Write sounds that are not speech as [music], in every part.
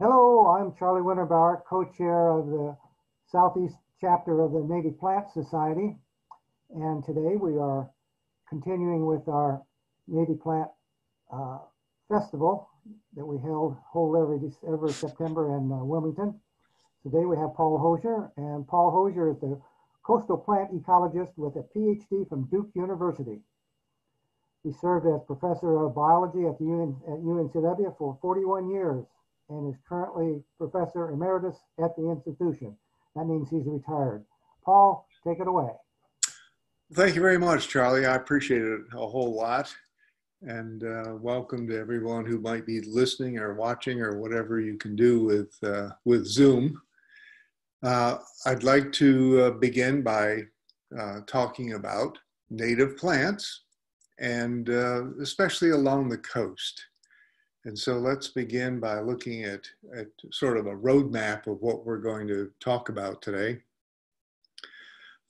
Hello, I'm Charley Winterbauer, co-chair of the Southeast chapter of the Native Plant Society. And today we are continuing with our Native Plant uh, Festival that we held whole every, every September in uh, Wilmington. Today we have Paul Hosier, and Paul Hosier is the coastal plant ecologist with a PhD from Duke University. He served as professor of biology at, the UN, at UNCW for 41 years and is currently professor emeritus at the institution. That means he's retired. Paul, take it away. Thank you very much, Charley. I appreciate it a whole lot. And uh, welcome to everyone who might be listening or watching or whatever you can do with, uh, with Zoom. Uh, I'd like to uh, begin by uh, talking about native plants and uh, especially along the coast. And so let's begin by looking at, at sort of a roadmap of what we're going to talk about today.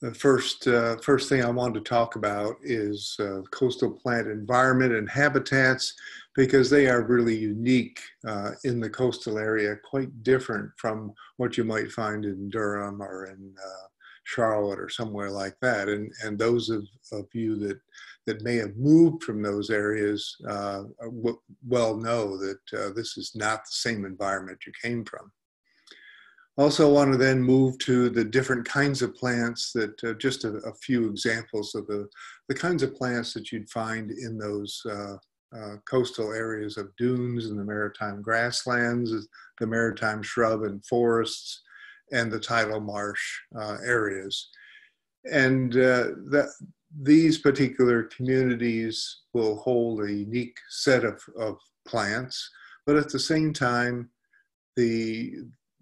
The first, uh, first thing I wanted to talk about is uh, coastal plant environment and habitats because they are really unique uh, in the coastal area, quite different from what you might find in Durham or in uh, Charlotte or somewhere like that. And, and those of, of you that, that may have moved from those areas uh, well know that uh, this is not the same environment you came from. Also want to then move to the different kinds of plants that, uh, just a, a, few examples of the, the kinds of plants that you'd find in those uh, uh, coastal areas of dunes and the maritime grasslands, the maritime shrub and forests, and the tidal marsh uh, areas. And uh, that, these particular communities will hold a unique set of, of plants, but at the same time, the,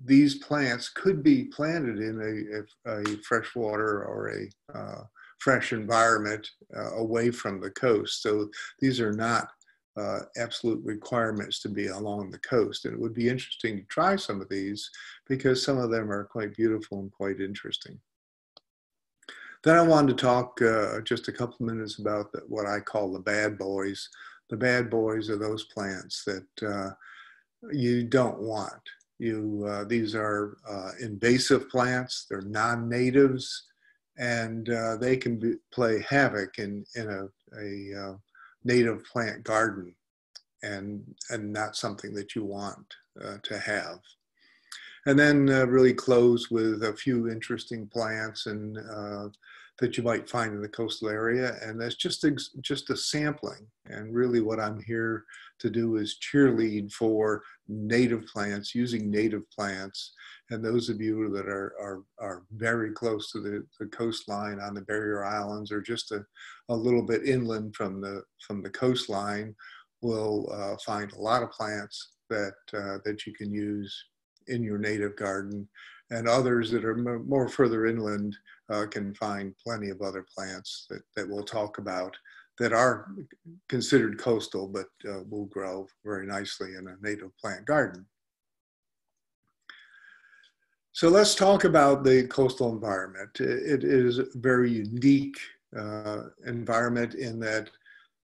these plants could be planted in a, a, a freshwater or a uh, fresh environment uh, away from the coast. So these are not uh, absolute requirements to be along the coast. And it would be interesting to try some of these because some of them are quite beautiful and quite interesting. Then I wanted to talk uh, just a couple minutes about the, what I call the bad boys. The bad boys are those plants that uh, you don't want. You, uh, these are uh, invasive plants, they're non-natives, and uh, they can be, play havoc in, in a, a native plant garden and, and not something that you want uh, to have. And then uh, really close with a few interesting plants and uh, that you might find in the coastal area. And that's just a, just a sampling. And really what I'm here to do is cheerlead for native plants, using native plants. And those of you that are, are, are very close to the, the coastline on the barrier islands or just a, a little bit inland from the, from the coastline will uh, find a lot of plants that, uh, that you can use in your native garden. And others that are more further inland uh, can find plenty of other plants that, that we'll talk about that are considered coastal but uh, will grow very nicely in a native plant garden. So let's talk about the coastal environment. It is a very unique uh, environment in that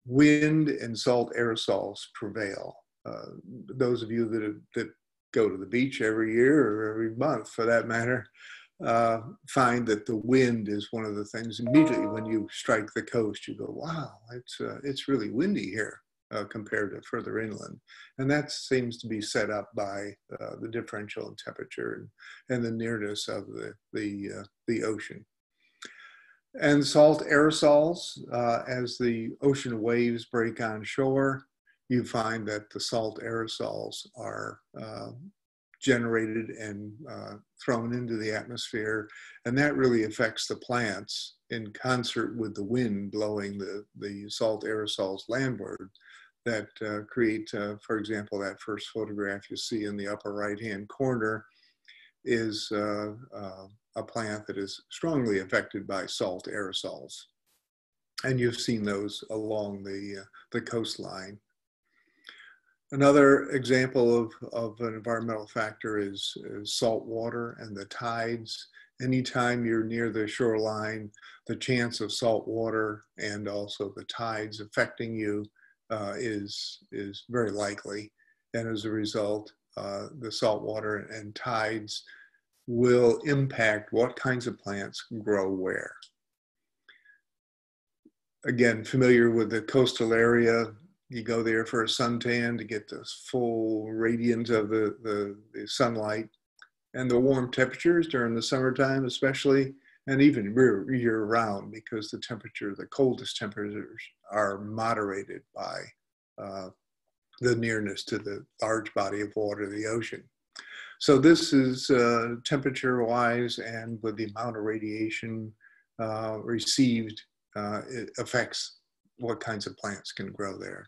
wind and salt aerosols prevail. Uh, those of you that, that go to the beach every year or every month for that matter uh, find that the wind is one of the things. Immediately when you strike the coast you go wow it's uh, it's really windy here uh, compared to further inland. And that seems to be set up by uh, the differential in temperature and, and the nearness of the the uh, the ocean. And salt aerosols uh, as the ocean waves break on shore you find that the salt aerosols are generated and uh, thrown into the atmosphere. And that really affects the plants in concert with the wind blowing the, the salt aerosols landward that uh, create, uh, for example, that first photograph you see in the upper right-hand corner is uh, uh, a plant that is strongly affected by salt aerosols. And you've seen those along the, uh, the coastline. Another example of, of an environmental factor is, is salt water and the tides. Anytime you're near the shoreline, the chance of salt water and also the tides affecting you uh, is, is very likely. And as a result, uh, the salt water and tides will impact what kinds of plants grow where. Again, familiar with the coastal area, you go there for a suntan to get the full radiance of the, the, the sunlight and the warm temperatures during the summertime, especially, and even year round because the temperature, the coldest temperatures are moderated by uh, the nearness to the large body of water, the ocean. So this is uh, temperature wise and with the amount of radiation uh, received, uh, it affects what kinds of plants can grow there.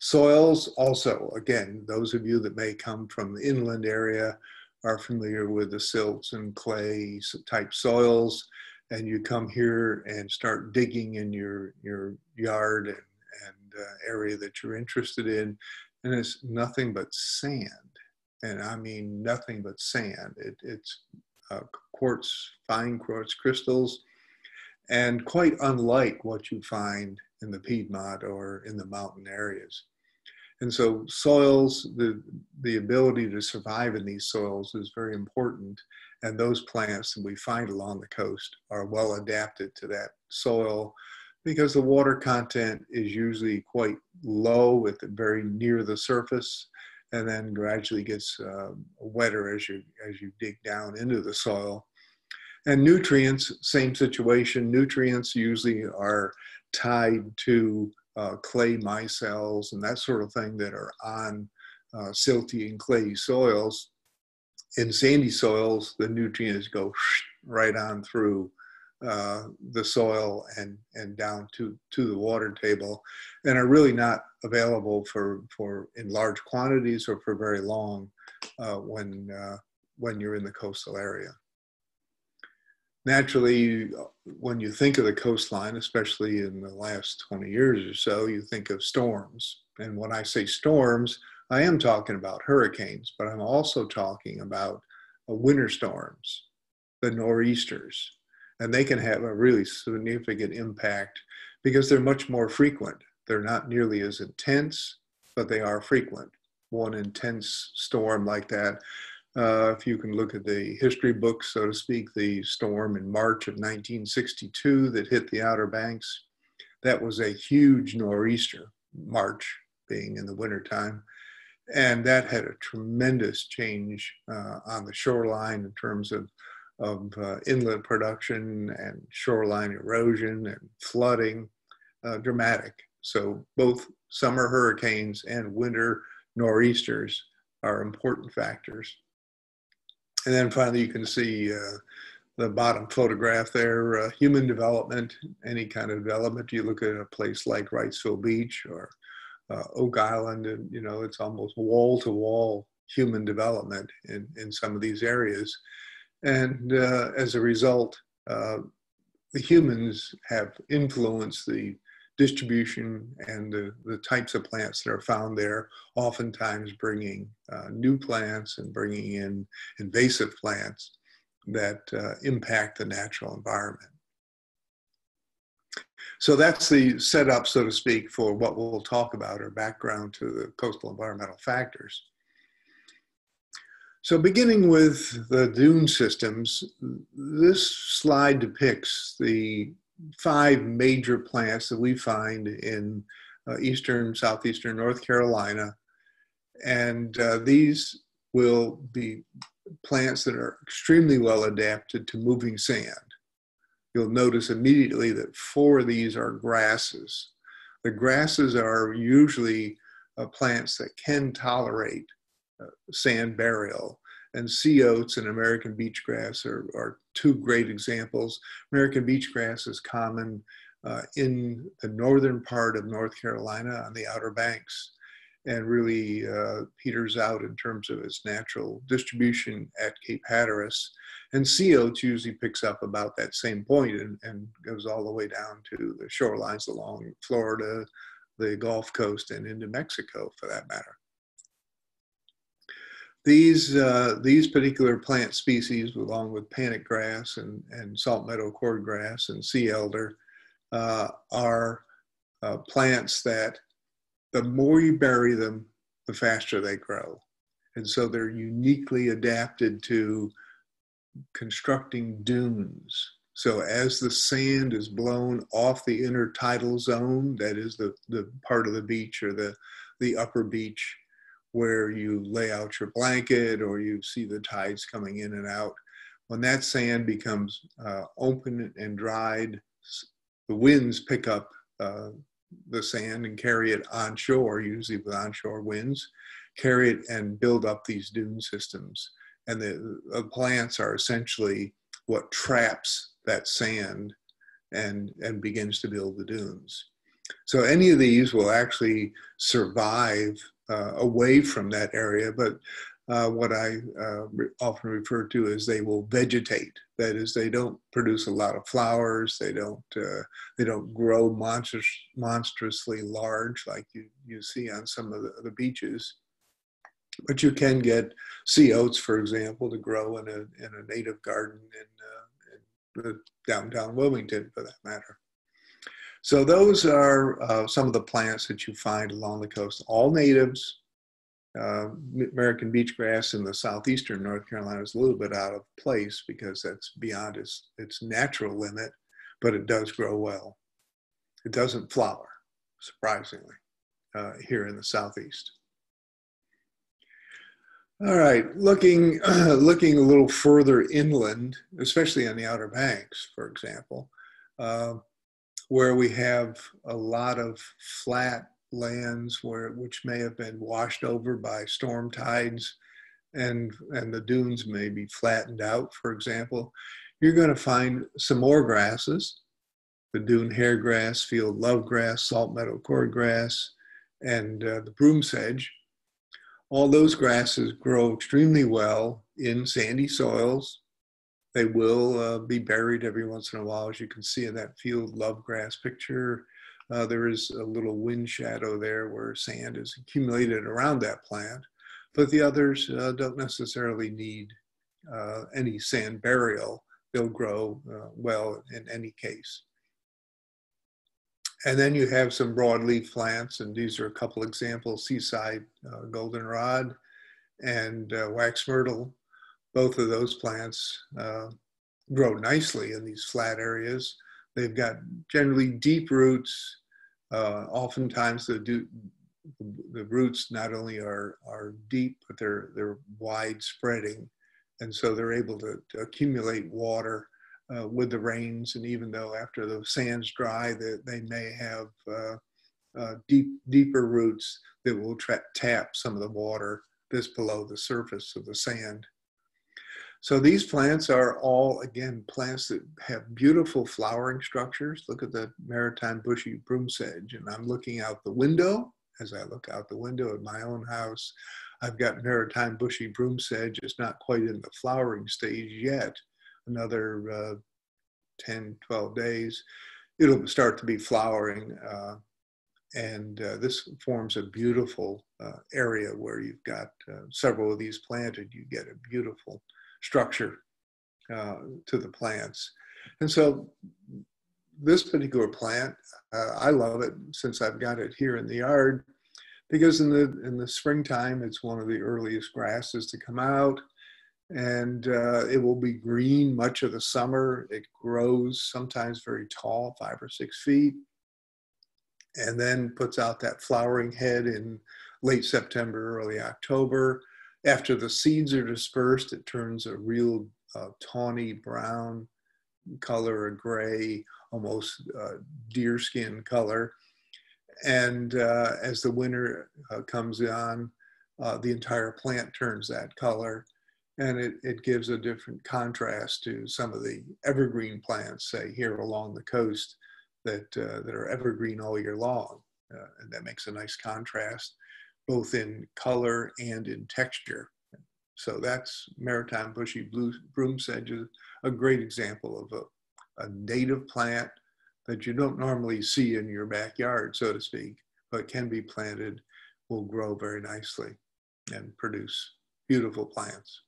Soils also, again, those of you that may come from the inland area are familiar with the silts and clay type soils and you come here and start digging in your, your yard and, and uh, area that you're interested in and it's nothing but sand and I mean nothing but sand. It, it's uh, quartz, fine quartz crystals, and quite unlike what you find in the Piedmont or in the mountain areas. And so soils, the, the ability to survive in these soils is very important. And those plants that we find along the coast are well adapted to that soil because the water content is usually quite low with it very near the surface and then gradually gets uh, wetter as you as you dig down into the soil. And nutrients, same situation. Nutrients usually are tied to uh, clay micelles and that sort of thing that are on uh, silty and clay soils. In sandy soils, the nutrients go [laughs] right on through uh, the soil and, and down to, to the water table and are really not available for, for in large quantities or for very long uh, when, uh, when you're in the coastal area. Naturally, when you think of the coastline, especially in the last 20 years or so, you think of storms. And when I say storms, I am talking about hurricanes, but I'm also talking about uh, winter storms, the nor'easters, and they can have a really significant impact because they're much more frequent. They're not nearly as intense, but they are frequent. One intense storm like that, uh, if you can look at the history books, so to speak, the storm in March of 1962 that hit the Outer Banks, that was a huge nor'easter, March being in the wintertime. And that had a tremendous change uh, on the shoreline in terms of of uh, inlet production and shoreline erosion and flooding, uh, dramatic. So both summer hurricanes and winter nor'easters are important factors. And then finally, you can see uh, the bottom photograph there, uh, human development, any kind of development. You look at a place like Wrightsville Beach or uh, Oak Island, and you know, it's almost wall to wall human development in, in some of these areas. And uh, as a result, uh, the humans have influenced the distribution and the, the types of plants that are found there, oftentimes bringing uh, new plants and bringing in invasive plants that uh, impact the natural environment. So that's the setup, so to speak, for what we'll talk about or background to the coastal environmental factors. So beginning with the dune systems, this slide depicts the five major plants that we find in uh, eastern, southeastern North Carolina. And uh, these will be plants that are extremely well adapted to moving sand. You'll notice immediately that four of these are grasses. The grasses are usually uh, plants that can tolerate uh, sand burial. And sea oats and American beach grass are, are two great examples. American beach grass is common uh, in the northern part of North Carolina on the Outer Banks and really uh, peters out in terms of its natural distribution at Cape Hatteras. And sea oats usually picks up about that same point and, and goes all the way down to the shorelines along Florida, the Gulf Coast, and into Mexico for that matter. These, uh, these particular plant species, along with panic grass and, and salt meadow cordgrass and sea elder, uh, are uh, plants that the more you bury them, the faster they grow. And so they're uniquely adapted to constructing dunes. So as the sand is blown off the intertidal zone, that is the, the part of the beach or the, the upper beach where you lay out your blanket or you see the tides coming in and out, when that sand becomes uh, open and dried, the winds pick up uh, the sand and carry it onshore, usually with onshore winds, carry it and build up these dune systems. And the, the plants are essentially what traps that sand and, and begins to build the dunes. So any of these will actually survive away from that area, but uh, what I uh, re- often refer to as they will vegetate. That is, they don't produce a lot of flowers. They don't. Uh, they don't grow monstrous, monstrously large like you you see on some of the, the beaches. But you can get sea oats, for example, to grow in a in a native garden in, uh, in downtown Wilmington, for that matter. So those are uh, some of the plants that you find along the coast, all natives, uh, American beach grass in the southeastern North Carolina is a little bit out of place because that's beyond its, its natural limit, but it does grow well. It doesn't flower, surprisingly, uh, here in the southeast. All right, looking, [clears throat] looking a little further inland, especially on the Outer Banks, for example, uh, where we have a lot of flat lands where which may have been washed over by storm tides and and the dunes may be flattened out for example you're going to find some more grasses. The dune hairgrass field lovegrass salt meadow cordgrass and uh, the broom sedge. All those grasses grow extremely well in sandy soils they will uh, be buried every once in a while as you can see in that field lovegrass picture uh, there is a little wind shadow there where sand is accumulated around that plant, but the others uh, don't necessarily need uh, any sand burial. They'll grow uh, well in any case. And then you have some broadleaf plants, and these are a couple examples, seaside uh, goldenrod and uh, wax myrtle. Both of those plants grow nicely in these flat areas. They've got generally deep roots. Uh, oftentimes the, do, the roots not only are, are deep, but they're, they're wide spreading. And so they're able to, to accumulate water uh, with the rains. And even though after the sands dry, that they, they may have uh, uh, deep, deeper roots that will tra- tap some of the water that's below the surface of the sand. So these plants are all, again, plants that have beautiful flowering structures. Look at the maritime bushy broom sedge. And I'm looking out the window. As I look out the window at my own house, I've got maritime bushy broom sedge. It's not quite in the flowering stage yet. Another uh, 10, 12 days, it'll start to be flowering. Uh, and uh, this forms a beautiful uh, area where you've got uh, several of these planted. You get a beautiful structure uh, to the plants. And so this particular plant, uh, I love it since I've got it here in the yard because in the in the springtime it's one of the earliest grasses to come out and uh, it will be green much of the summer. It grows sometimes very tall, five or six feet, and then puts out that flowering head in late September, early October. After the seeds are dispersed, it turns a real uh, tawny brown color, a gray, almost uh, deerskin color. And uh, as the winter uh, comes on, uh, the entire plant turns that color. And it, it gives a different contrast to some of the evergreen plants, say here along the coast, that, uh, that are evergreen all year long. and that makes a nice contrast both in color and in texture. So that's maritime bushy blue broom sedge, a great example of a, a native plant that you don't normally see in your backyard, so to speak, but can be planted, will grow very nicely and produce beautiful plants.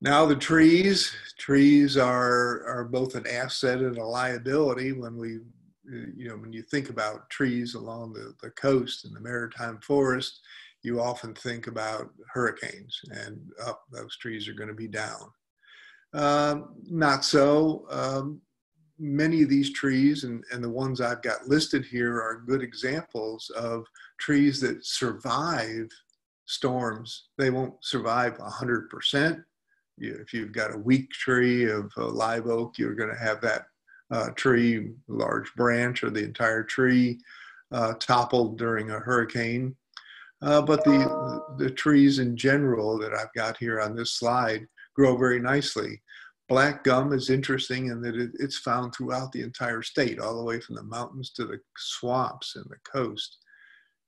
Now the trees, trees are, are both an asset and a liability when we you know, when you think about trees along the, the coast and the maritime forest, you often think about hurricanes and up those trees are going to be down. Um, not so. Um, many of these trees and, and the ones I've got listed here are good examples of trees that survive storms. They won't survive 100%. If you've got a weak tree of live oak, you're going to have that uh, tree, large branch, or the entire tree uh, toppled during a hurricane. Uh, but the, the trees in general that I've got here on this slide grow very nicely. Black gum is interesting in that it, it's found throughout the entire state, all the way from the mountains to the swamps and the coast.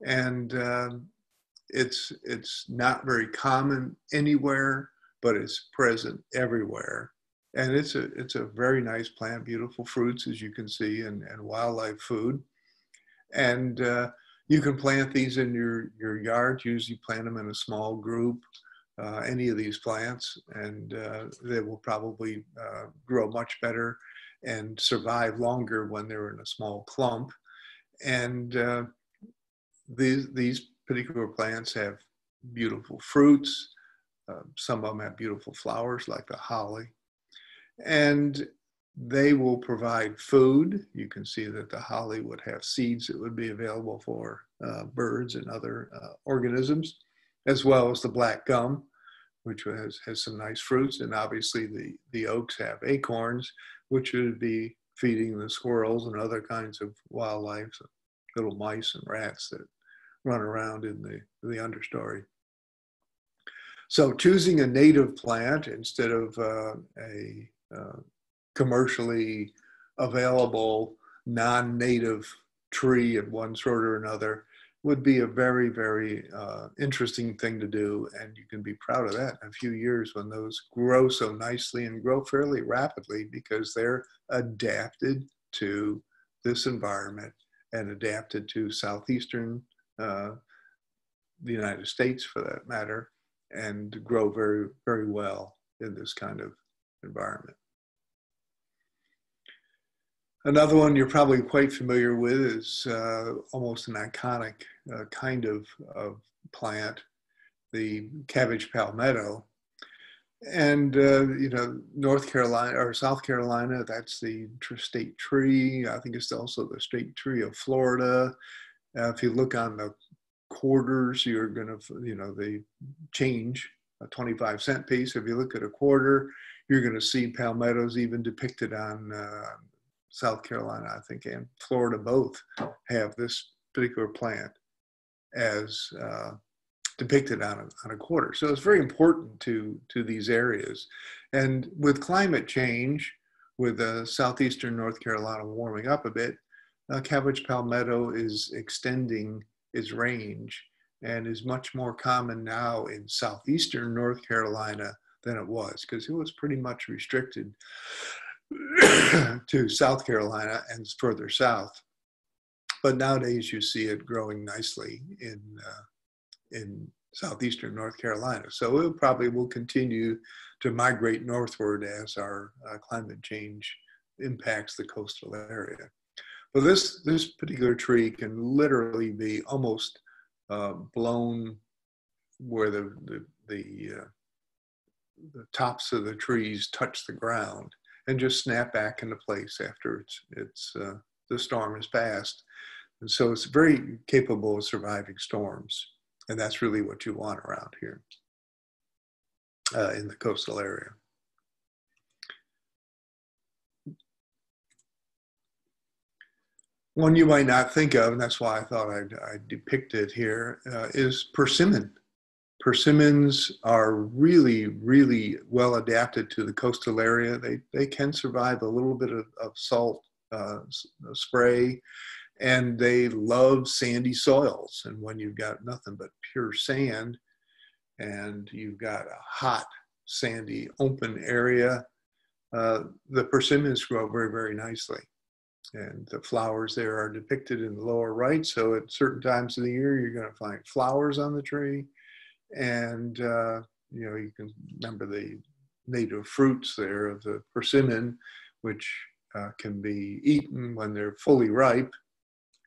And um, it's, it's not very common anywhere, but it's present everywhere. And it's a, it's a very nice plant, beautiful fruits, as you can see, and, and wildlife food. And uh, you can plant these in your, your yard, usually plant them in a small group, uh, any of these plants, and uh, they will probably uh, grow much better and survive longer when they're in a small clump. And uh, these, these particular plants have beautiful fruits. Uh, some of them have beautiful flowers like the holly. And they will provide food. You can see that the holly would have seeds that would be available for uh, birds and other uh, organisms, as well as the black gum, which has, has some nice fruits. And obviously the, the oaks have acorns, which would be feeding the squirrels and other kinds of wildlife, little mice and rats that run around in the, the understory. So choosing a native plant instead of uh, a uh, commercially available non-native tree of one sort or another would be a very, very uh, interesting thing to do. And you can be proud of that in a few years when those grow so nicely and grow fairly rapidly because they're adapted to this environment and adapted to southeastern uh, the United States for that matter and grow very, very well in this kind of environment. Another one you're probably quite familiar with is uh, almost an iconic uh, kind of, of, plant, the cabbage palmetto. And, uh, you know, North Carolina or South Carolina, that's the state tree. I think it's also the state tree of Florida. Uh, if you look on the quarters, you're going to, you know, they change a 25 cent piece. If you look at a quarter, you're going to see palmettos even depicted on uh, South Carolina, I think, and Florida both have this particular plant as uh, depicted on a, on a quarter. So it's very important to, to these areas. And with climate change, with uh, southeastern North Carolina warming up a bit, uh, cabbage palmetto is extending its range and is much more common now in southeastern North Carolina than it was because it was pretty much restricted [coughs] to South Carolina and further south. But nowadays you see it growing nicely in, uh, in southeastern North Carolina. So it probably will continue to migrate northward as our uh, climate change impacts the coastal area. But this, this particular tree can literally be almost uh, blown where the, the, the, uh, the tops of the trees touch the ground and just snap back into place after it's, it's uh, the storm has passed. And so it's very capable of surviving storms. And that's really what you want around here uh, in the coastal area. One you might not think of, and that's why I thought I'd, I'd depict it here, uh, is persimmon persimmons are really, really well adapted to the coastal area. They, they can survive a little bit of, of salt uh, uh, spray and they love sandy soils. And when you've got nothing but pure sand and you've got a hot, sandy, open area, uh, the persimmons grow very, very nicely. And the flowers there are depicted in the lower right. So at certain times of the year, you're going to find flowers on the tree and uh, you know you can remember the native fruits there of the persimmon, which uh, can be eaten when they're fully ripe.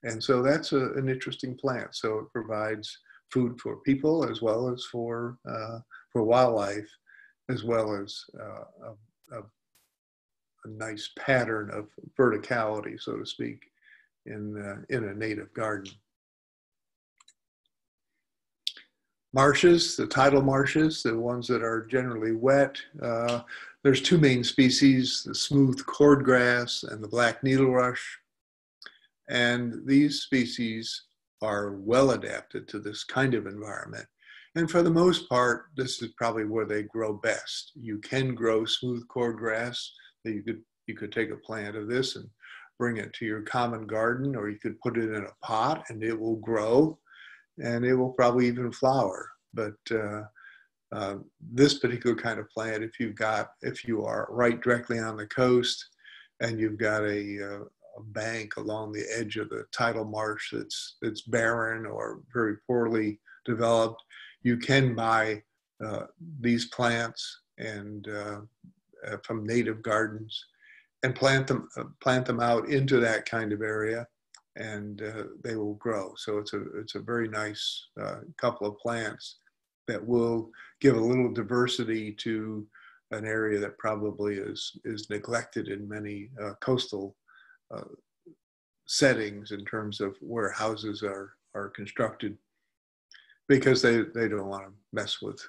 And so that's a, an interesting plant. So it provides food for people as well as for, uh, for wildlife, as well as uh, a, a, a, nice pattern of verticality, so to speak, in, uh, in a native garden. Marshes, the tidal marshes, the ones that are generally wet, uh, there's two main species, the smooth cordgrass and the black needle rush. And these species are well adapted to this kind of environment. And for the most part, this is probably where they grow best. You can grow smooth cordgrass. That you could you could take a plant of this and bring it to your common garden, or you could put it in a pot and it will grow, and it will probably even flower. But uh, uh, this particular kind of plant, if you've got, if you are right directly on the coast and you've got a, uh, a bank along the edge of the tidal marsh that's, that's barren or very poorly developed, you can buy uh, these plants and uh, uh, from native gardens and plant them, plant them out into that kind of area and they will grow. So it's a, it's a very nice couple of plants that will give a little diversity to an area that probably is is neglected in many uh, coastal uh, settings in terms of where houses are are constructed because they they don't want to mess with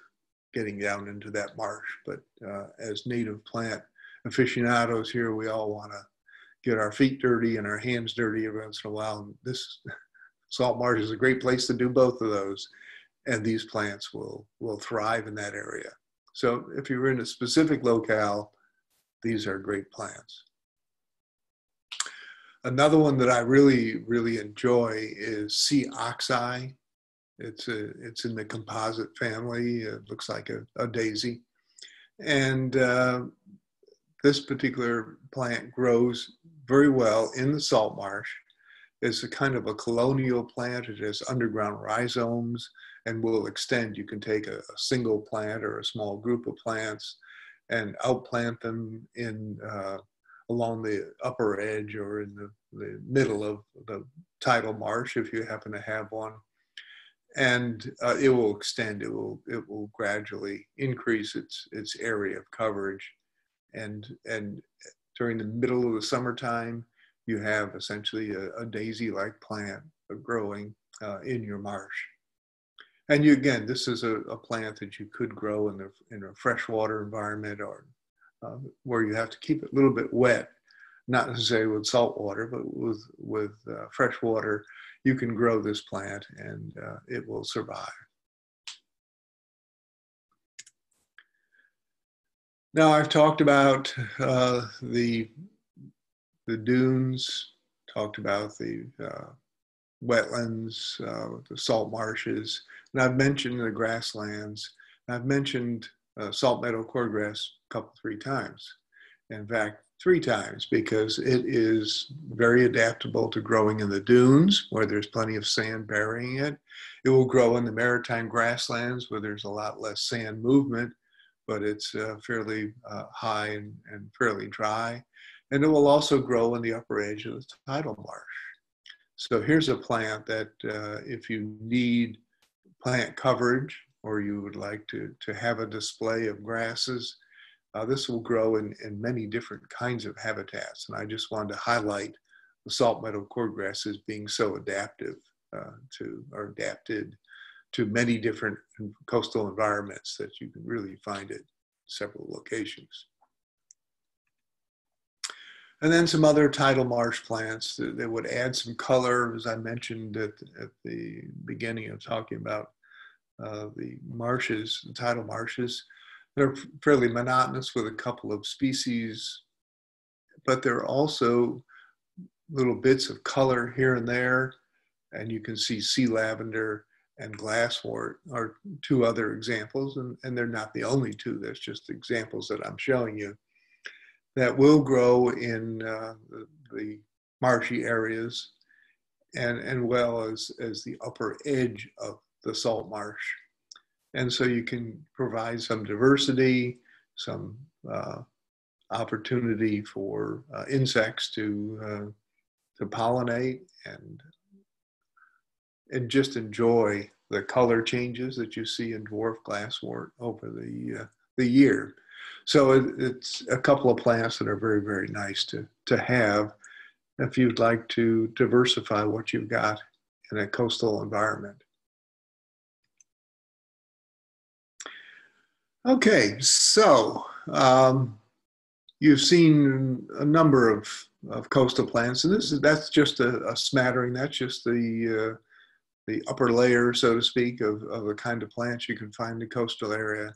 getting down into that marsh but uh, as native plant aficionados here we all want to get our feet dirty and our hands dirty every once in a while and this [laughs] salt marsh is a great place to do both of those and these plants will, will thrive in that area. So if you're in a specific locale, these are great plants. Another one that I really, really enjoy is sea oxeye. It's, a, it's in the composite family. It looks like a, a daisy. And uh, this particular plant grows very well in the salt marsh. It's a kind of a colonial plant. It has underground rhizomes and will extend. You can take a, a, single plant or a small group of plants and outplant them in uh, along the upper edge or in the, the middle of the tidal marsh if you happen to have one. And uh, it will extend. It will it will gradually increase its its area of coverage, and and during the middle of the summertime, you have essentially a, a daisy-like plant growing uh, in your marsh. And you, again, this is a, a, plant that you could grow in, the, in a freshwater environment or uh, where you have to keep it a little bit wet, not necessarily with salt water, but with, with uh, fresh water, you can grow this plant and uh, it will survive. Now I've talked about uh, the, the dunes, talked about the uh, wetlands, uh, the salt marshes, and I've mentioned the grasslands. I've mentioned uh, salt meadow cordgrass a couple, three times. In fact, three times because it is very adaptable to growing in the dunes where there's plenty of sand burying it. It will grow in the maritime grasslands where there's a lot less sand movement, but it's uh, fairly uh, high and, and, fairly dry. And it will also grow in the upper edge of the tidal marsh. So here's a plant that uh, if you need plant coverage or you would like to, to have a display of grasses, uh, this will grow in, in many different kinds of habitats. And I just wanted to highlight the salt meadow cordgrass as being so adaptive uh, to, or adapted to many different coastal environments that you can really find at several locations. And then some other tidal marsh plants that, that would add some color, as I mentioned at, at the beginning of talking about uh, the marshes, the tidal marshes. They're fairly monotonous with a couple of species, but there are also little bits of color here and there. And you can see sea lavender and glasswort are two other examples, and, and they're not the only two. That's just examples that I'm showing you that will grow in uh, the, the, marshy areas and, and well as, as the upper edge of the salt marsh. And so you can provide some diversity, some uh, opportunity for uh, insects to uh, to pollinate and and just enjoy the color changes that you see in dwarf glasswort over the uh, the year. So it, it's a couple of plants that are very very nice to to have if you'd like to diversify what you've got in a coastal environment. Okay, so um, you've seen a number of, of coastal plants, and this is that's just a, a smattering. That's just the uh, the upper layer, so to speak, of, of the kind of plants you can find in the coastal area.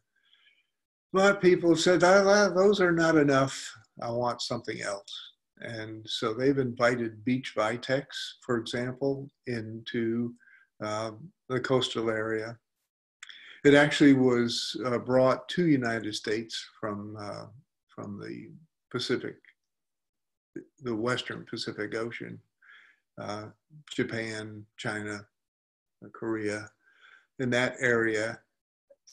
But people said, those are not enough. I want something else. And so they've invited beach vitex, for example, into uh, the coastal area. It actually was uh, brought to United States from, uh, from the Pacific, the Western Pacific Ocean, uh, Japan, China, Korea, in that area.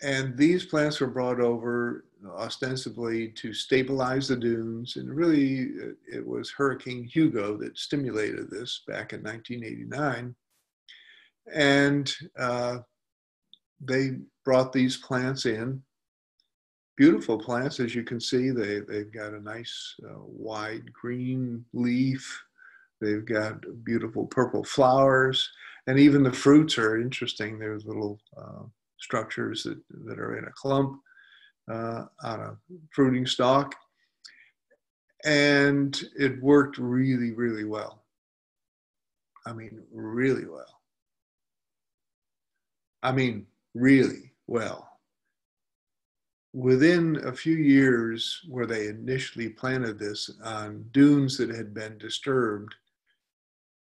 And these plants were brought over ostensibly to stabilize the dunes. And really, it was Hurricane Hugo that stimulated this back in 1989. And uh, they brought these plants in. Beautiful plants, as you can see, they, they've got a nice uh, wide green leaf. They've got beautiful purple flowers and even the fruits are interesting. There's little uh, structures that, that are in a clump uh, on a fruiting stalk. And it worked really, really well. I mean, really well. I mean, really well. Within a few years, where they initially planted this on dunes that had been disturbed,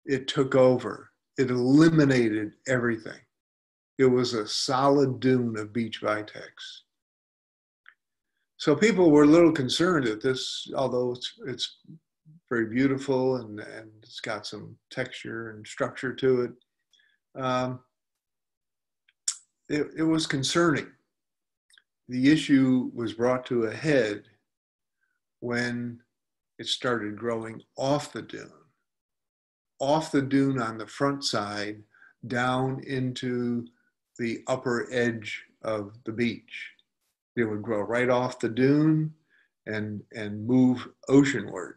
it took over it eliminated everything. It was a solid dune of beach vitex. So people were a little concerned that this, although it's, it's very beautiful and, and it's got some texture and structure to it, um, it, it was concerning. The issue was brought to a head when it started growing off the dune off the dune on the front side down into the upper edge of the beach. It would grow right off the dune and, and move oceanward.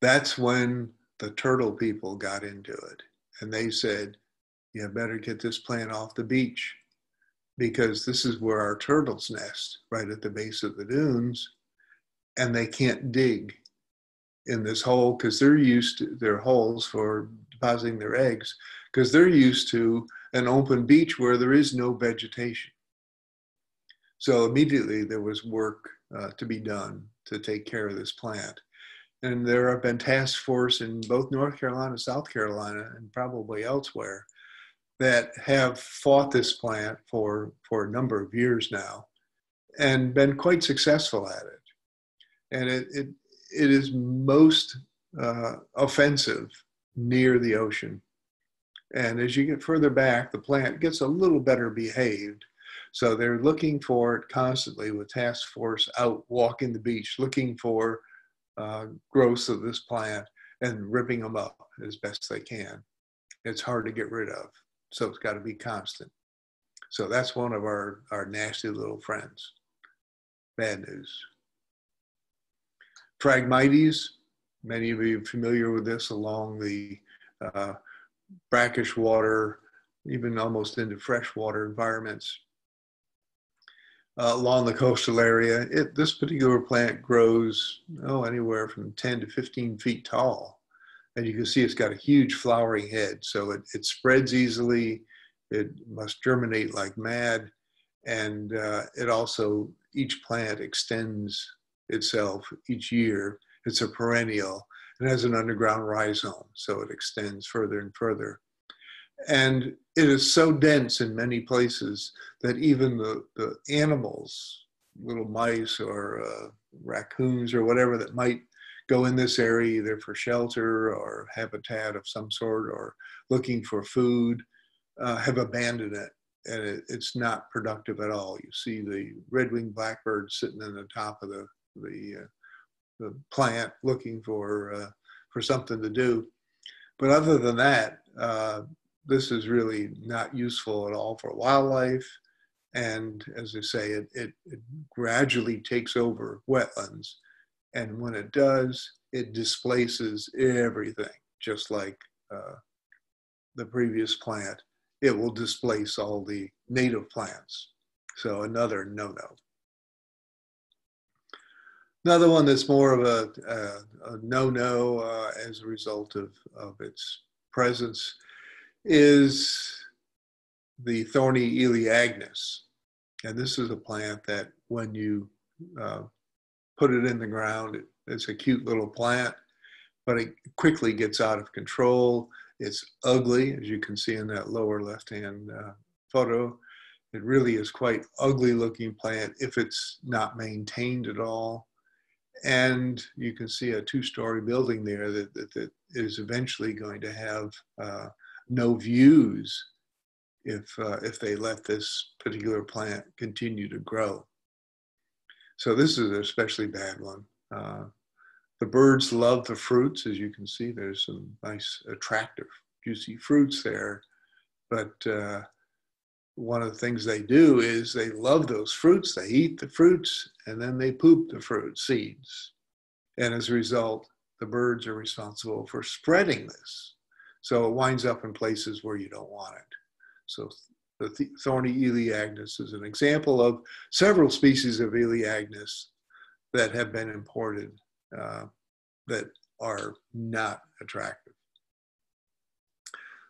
That's when the turtle people got into it. And they said, you better get this plant off the beach because this is where our turtles nest, right at the base of the dunes, and they can't dig in this hole because they're used to their holes for depositing their eggs because they're used to an open beach where there is no vegetation. So immediately there was work uh, to be done to take care of this plant. And there have been task force in both North Carolina, South Carolina, and probably elsewhere that have fought this plant for, for a number of years now and been quite successful at it. And it, it it is most uh, offensive near the ocean. And as you get further back, the plant gets a little better behaved. So they're looking for it constantly with task force out walking the beach, looking for uh, growths of this plant and ripping them up as best they can. It's hard to get rid of, so it's got to be constant. So that's one of our, our nasty little friends. Bad news. Phragmites, many of you are familiar with this along the uh, brackish water, even almost into freshwater environments. Uh, along the coastal area, it, this particular plant grows oh, anywhere from 10 to 15 feet tall. And you can see it's got a huge flowering head, so it, it spreads easily. It must germinate like mad. And uh, it also, each plant extends itself each year. It's a perennial and has an underground rhizome, so it extends further and further. And it is so dense in many places that even the, the animals, little mice or uh, raccoons or whatever that might go in this area either for shelter or habitat of some sort or looking for food, uh, have abandoned it. And it, it's not productive at all. You see the red-winged blackbird sitting in the top of the the, uh, the plant looking for, uh, for something to do. But other than that, uh, this is really not useful at all for wildlife. And as I say, it, it, it gradually takes over wetlands. And when it does, it displaces everything, just like uh, the previous plant. It will displace all the native plants. So another no-no. Another one that's more of a, a, a no-no uh, as a result of, of its presence is the thorny Elaeagnus. And this is a plant that when you uh, put it in the ground, it, it's a cute little plant, but it quickly gets out of control. It's ugly, as you can see in that lower left-hand uh, photo. It really is quite ugly looking plant if it's not maintained at all. And you can see a two-story building there that, that, that is eventually going to have uh, no views if, uh, if they let this particular plant continue to grow. So this is an especially bad one. Uh, the birds love the fruits, as you can see. There's some nice, attractive, juicy fruits there. But uh, one of the things they do is they love those fruits. They eat the fruits and then they poop the fruit seeds. And as a result, the birds are responsible for spreading this. So it winds up in places where you don't want it. So the th thorny Elaeagnus is an example of several species of Elaeagnus that have been imported uh, that are not attractive.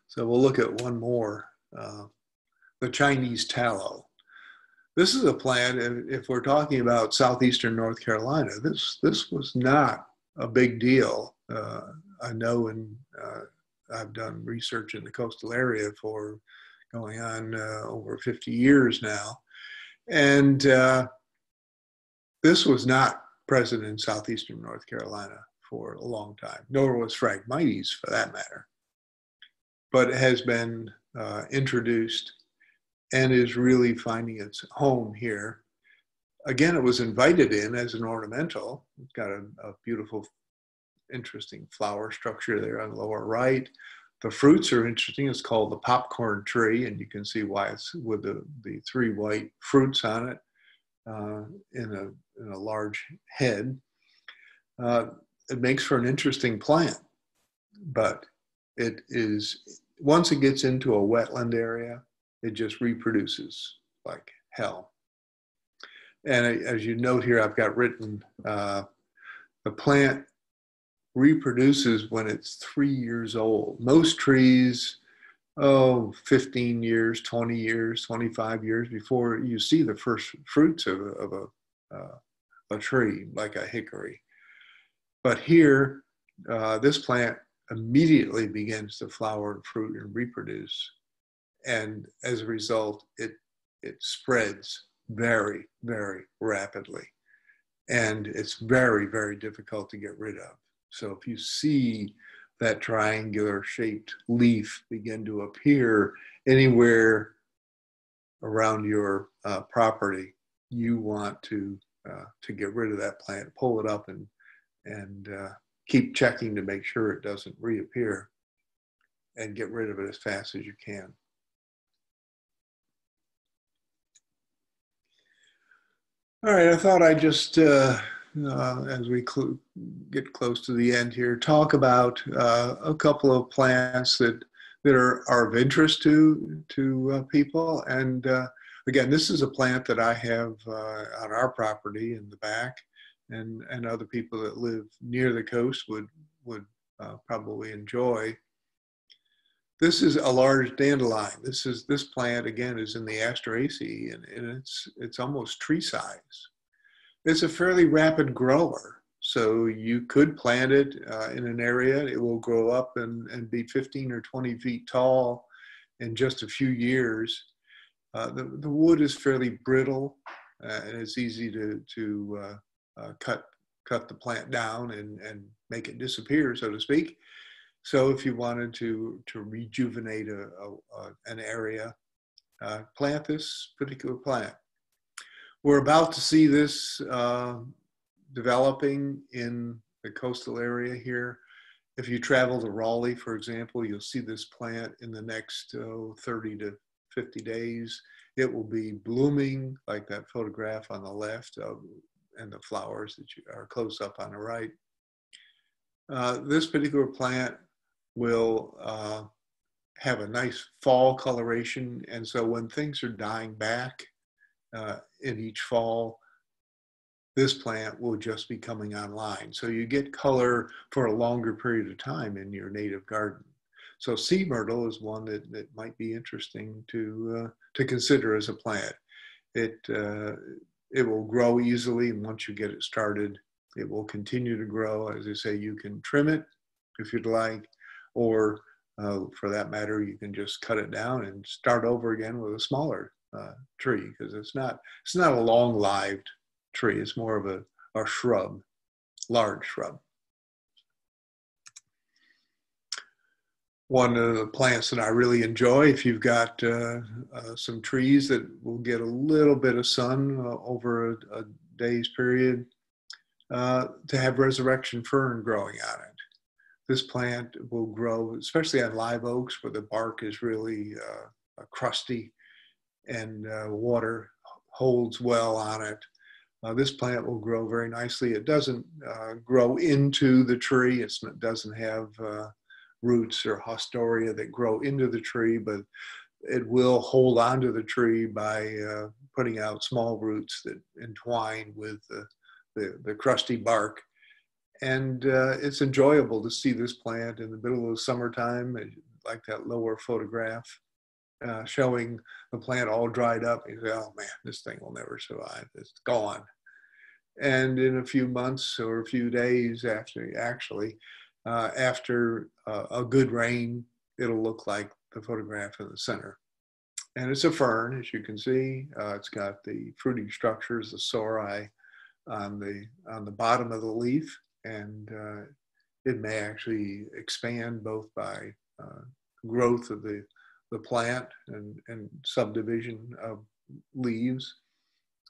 So we'll look at one more, uh, the Chinese tallow. This is a plant, if we're talking about southeastern North Carolina, this, this was not a big deal. Uh, I know and uh, I've done research in the coastal area for going on uh, over 50 years now. And uh, this was not present in southeastern North Carolina for a long time, nor was Phragmites for that matter. But it has been uh, introduced and is really finding its home here. Again, it was invited in as an ornamental. It's got a, a beautiful interesting flower structure there on the lower right. The fruits are interesting. It's called the popcorn tree, and you can see why it's with the, the three white fruits on it uh, in, a, in a large head. Uh, it makes for an interesting plant, but it is, once it gets into a wetland area, it just reproduces like hell. And as you note here, I've got written uh, the plant reproduces when it's three years old. Most trees, oh, 15 years, 20 years, 25 years before you see the first fruits of, of a, uh, a tree, like a hickory. But here, uh, this plant immediately begins to flower and fruit and reproduce. And as a result, it, it spreads very, very rapidly. And it's very, very difficult to get rid of. So if you see that triangular shaped leaf begin to appear anywhere around your uh, property, you want to uh, to get rid of that plant, pull it up and and uh, keep checking to make sure it doesn't reappear and get rid of it as fast as you can. All right, I thought I'd just uh, uh, as we cl get close to the end here, talk about uh, a couple of plants that that are, are of interest to to uh, people. And uh, again, this is a plant that I have uh, on our property in the back, and and other people that live near the coast would would probably enjoy. This is a large dandelion. This is this plant again is in the Asteraceae, and, and it's it's almost tree size it's a fairly rapid grower. So you could plant it uh, in an area, it will grow up and, and be 15 or 20 feet tall in just a few years. Uh, the, the wood is fairly brittle uh, and it's easy to, to uh, uh, cut, cut the plant down and, and make it disappear, so to speak. So if you wanted to, to rejuvenate a, a, a an area, uh, plant this particular plant. We're about to see this uh, developing in the coastal area here. If you travel to Raleigh, for example, you'll see this plant in the next oh, 30 to 50 days. It will be blooming like that photograph on the left of, and the flowers that you are close up on the right. Uh, this particular plant will uh, have a nice fall coloration. And so when things are dying back uh, in each fall, this plant will just be coming online. So you get color for a longer period of time in your native garden. So sea myrtle is one that, that might be interesting to, uh, to consider as a plant. It, uh, it will grow easily and once you get it started, it will continue to grow. As I say, you can trim it if you'd like, or uh, for that matter, you can just cut it down and start over again with a smaller uh, tree because it's not it's not a long-lived tree. It's more of a, a shrub, large shrub. One of the plants that I really enjoy, if you've got uh, uh some trees that will get a little bit of sun uh, over a, a, day's period, uh, to have resurrection fern growing on it this plant will grow, especially on live oaks where the bark is really uh, crusty and uh, water holds well on it. Uh, this plant will grow very nicely. It doesn't uh, grow into the tree. It's, it doesn't have uh, roots or haustoria that grow into the tree, but it will hold onto the tree by uh, putting out small roots that entwine with the, the, the crusty bark and uh, it's enjoyable to see this plant in the middle of the summertime, like that lower photograph uh, showing the plant all dried up. You say, "Oh man, this thing will never survive. It's gone." And in a few months or a few days after, actually, uh, after uh, a good rain, it'll look like the photograph in the center. And it's a fern, as you can see. Uh, it's got the fruiting structures, the sori, on the on the bottom of the leaf and uh, it may actually expand both by uh, growth of the, the plant and, and subdivision of leaves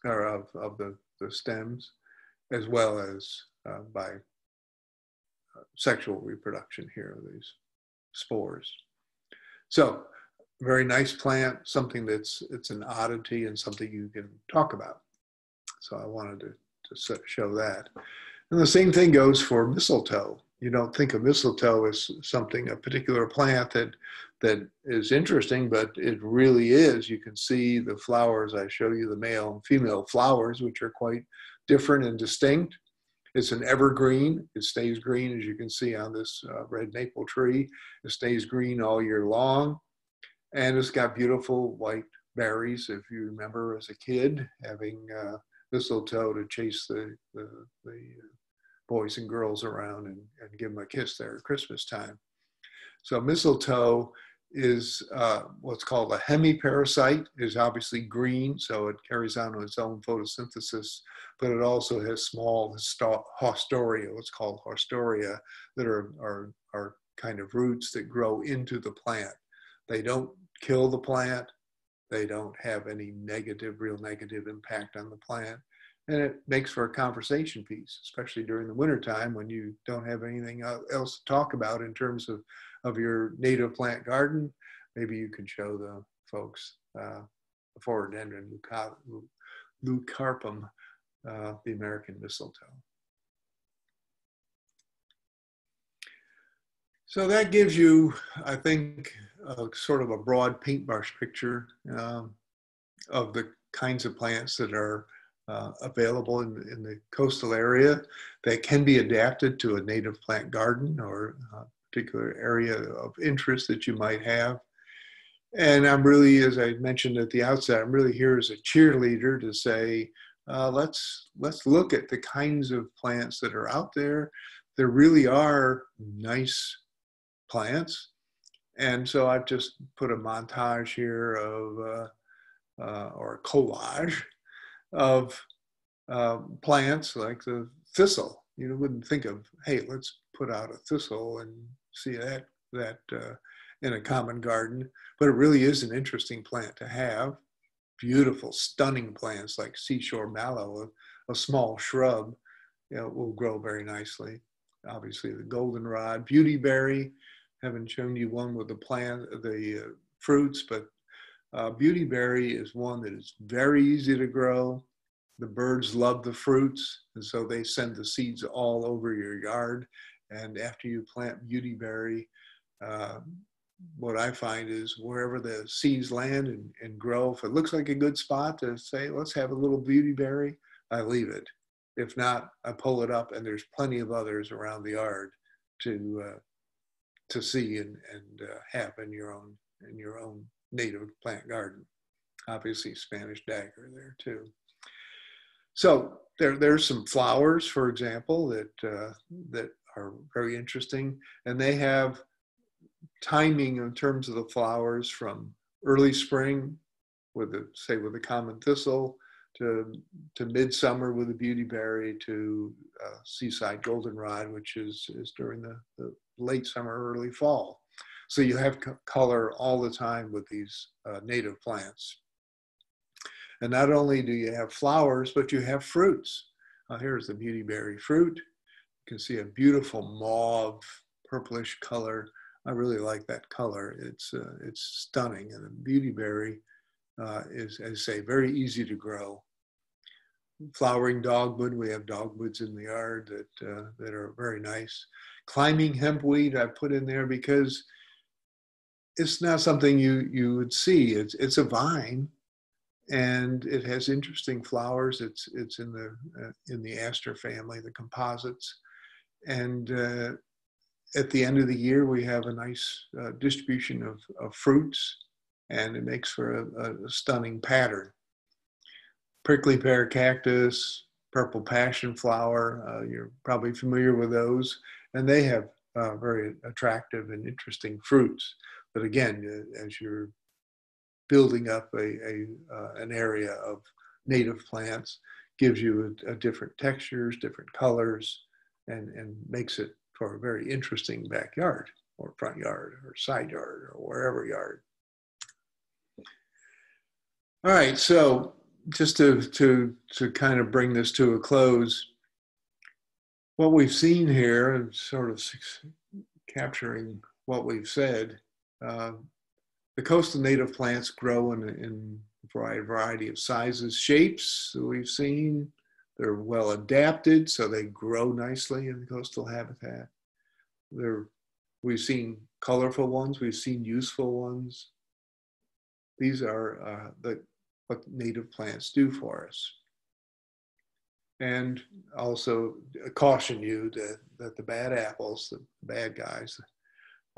or of, of the, the stems, as well as uh, by uh, sexual reproduction here of these spores. So very nice plant, something that's it's an oddity and something you can talk about. So I wanted to, to show that. And the same thing goes for mistletoe. You don't think of mistletoe as something, a particular plant that that is interesting, but it really is. You can see the flowers. I show you the male and female flowers, which are quite different and distinct. It's an evergreen. It stays green, as you can see on this uh, red maple tree. It stays green all year long. And it's got beautiful white berries, if you remember as a kid, having uh, mistletoe to chase the, the, the boys and girls around and, and give them a kiss there at Christmas time. So mistletoe is uh, what's called a hemiparasite, is obviously green, so it carries on its own photosynthesis, but it also has small haustoria, what's called haustoria, that are, are, are kind of roots that grow into the plant. They don't kill the plant. They don't have any negative, real negative impact on the plant and it makes for a conversation piece, especially during the wintertime when you don't have anything else to talk about in terms of, of your native plant garden. Maybe you can show the folks uh, the phoradendron leucarpum, uh, the American mistletoe. So that gives you, I think, a, sort of a broad paintbrush picture um, of the kinds of plants that are uh, available in, in, the coastal area that can be adapted to a native plant garden or a particular area of interest that you might have. And I'm really, as I mentioned at the outset, I'm really here as a cheerleader to say, uh, let's let's look at the kinds of plants that are out there. There really are nice plants, and so I've just put a montage here of uh, uh, or a collage of uh, plants like the thistle. You wouldn't think of, hey, let's put out a thistle and see that that uh, in a common garden, but it really is an interesting plant to have. Beautiful, stunning plants like seashore mallow, a, a small shrub you know, will grow very nicely. Obviously, the goldenrod, beautyberry. Haven't shown you one with the plant, the uh, fruits, but uh, beautyberry is one that is very easy to grow. The birds love the fruits, and so they send the seeds all over your yard. And after you plant beautyberry, uh, what I find is wherever the seeds land and, and grow, if it looks like a good spot to say, let's have a little beautyberry, I leave it. If not, I pull it up, and there's plenty of others around the yard to uh, to see and, and uh, have in your own in your own native plant garden. Obviously, Spanish dagger there too. So there, there's some flowers, for example, that uh, that are very interesting, and they have timing in terms of the flowers from early spring with the say with the common thistle to to midsummer with the beautyberry to uh, seaside goldenrod, which is is during the, the late summer, early fall. So you have color all the time with these uh, native plants. And not only do you have flowers, but you have fruits. Uh, here's the beautyberry fruit. You can see a beautiful mauve, purplish color. I really like that color. It's, uh, it's stunning. And the beautyberry uh, is, as I say, very easy to grow. Flowering dogwood, we have dogwoods in the yard that, uh, that are very nice. Climbing hempweed I put in there because it's not something you, you would see. It's, it's a vine, and it has interesting flowers. It's it's in the uh, in the aster family, the composites, and uh, at the end of the year we have a nice uh, distribution of, of fruits, and it makes for a, a, stunning pattern. Prickly pear cactus, purple passion flower. Uh, you're probably familiar with those, and they have uh, very attractive and interesting fruits. But again, uh, as you're building up a, a uh, an area of native plants gives you a, a, different textures, different colors, and, and makes it for a very interesting backyard or front yard or side yard or wherever yard. All right, so just to, to, to kind of bring this to a close, what we've seen here, and sort of capturing what we've said, uh, the coastal native plants grow in, in a variety of sizes, shapes that we've seen. They're well adapted, so they grow nicely in the coastal habitat. They're, we've seen colorful ones, we've seen useful ones. These are uh, the, what native plants do for us. And also caution you that, that the bad apples, the bad guys,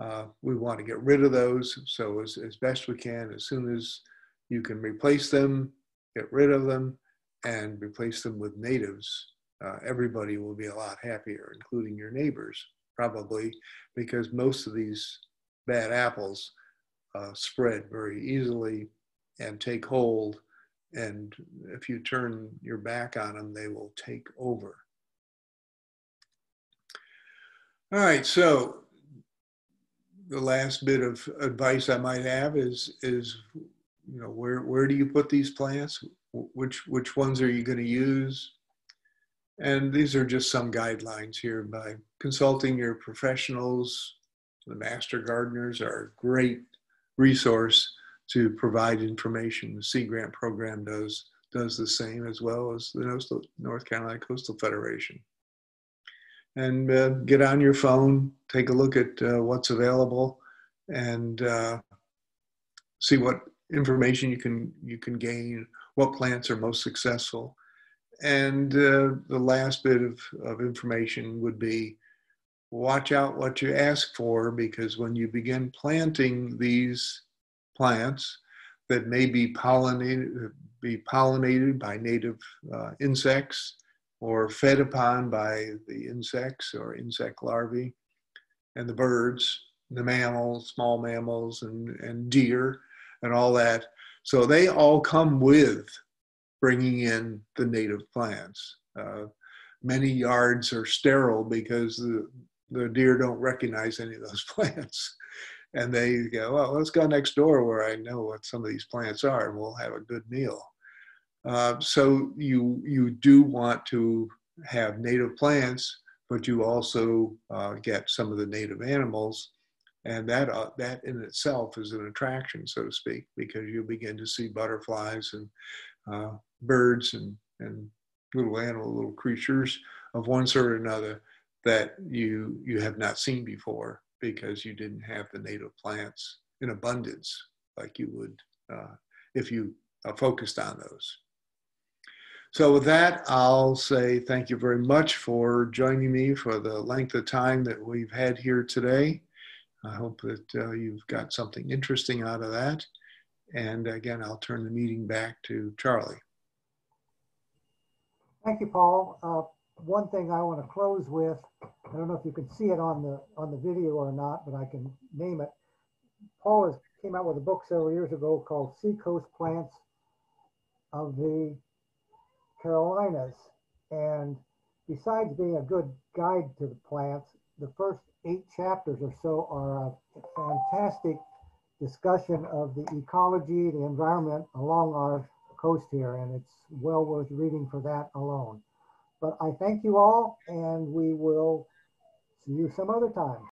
uh, we want to get rid of those. So as, as best we can, as soon as you can replace them, get rid of them and replace them with natives, uh, everybody will be a lot happier, including your neighbors, probably because most of these bad apples uh, spread very easily and take hold. And if you turn your back on them, they will take over. All right, so the last bit of advice I might have is is you know where where do you put these plants? Which which ones are you going to use? And these are just some guidelines here by consulting your professionals. The master gardeners are a great resource to provide information. The Sea Grant program does does the same as well as the North Carolina Coastal Federation and uh, get on your phone, take a look at uh, what's available, and uh, see what information you can you can gain, what plants are most successful. And uh, the last bit of, of information would be watch out what you ask for because when you begin planting these plants that may be pollinated, be pollinated by native uh, insects, or fed upon by the insects or insect larvae and the birds, the mammals, small mammals, and, and deer, and all that. So they all come with bringing in the native plants. Uh, many yards are sterile because the, the deer don't recognize any of those [laughs] plants. And they go, well, let's go next door where I know what some of these plants are and we'll have a good meal. Uh, so you you do want to have native plants, but you also uh, get some of the native animals. And that, uh, that in itself is an attraction, so to speak, because you begin to see butterflies and uh, birds and, and little animal, little creatures of one sort or another that you, you have not seen before because you didn't have the native plants in abundance like you would uh, if you uh, focused on those. So with that, I'll say thank you very much for joining me for the length of time that we've had here today. I hope that uh, you've got something interesting out of that. And again, I'll turn the meeting back to Charley. Thank you, Paul. One thing I want to close with, I don't know if you can see it on the on the video or not, but I can name it. Paul has, came out with a book several years ago called Seacoast Plants of the Carolinas. And besides being a good guide to the plants, the first eight chapters or so are a fantastic discussion of the ecology, the environment along our coast here, and it's well worth reading for that alone. But I thank you all, and we will see you some other time.